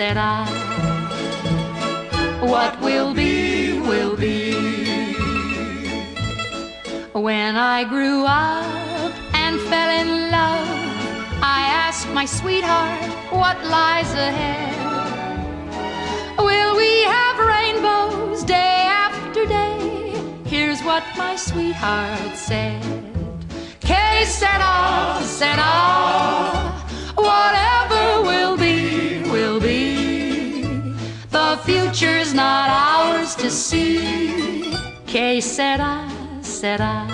sera. What will be, will be. When I grew up and fell in love, I asked my sweetheart what lies ahead. Will we have rainbows day after day? Here's what my sweetheart said. Que sera, sera, future's not ours to see. Que sera, sera.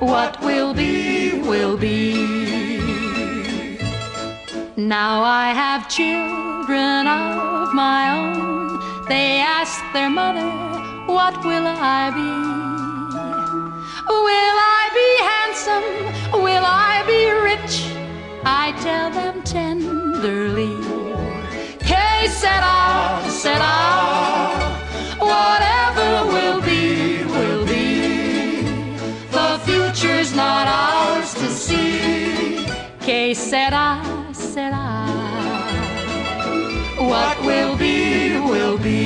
What will be, will be. Now I have children of my own. They ask their mother, What will I be? Will I be handsome? Will I be rich? I tell them. Que sera, sera. Whatever will be, will be. The future's not ours to see. Que sera, sera. What will be, will be.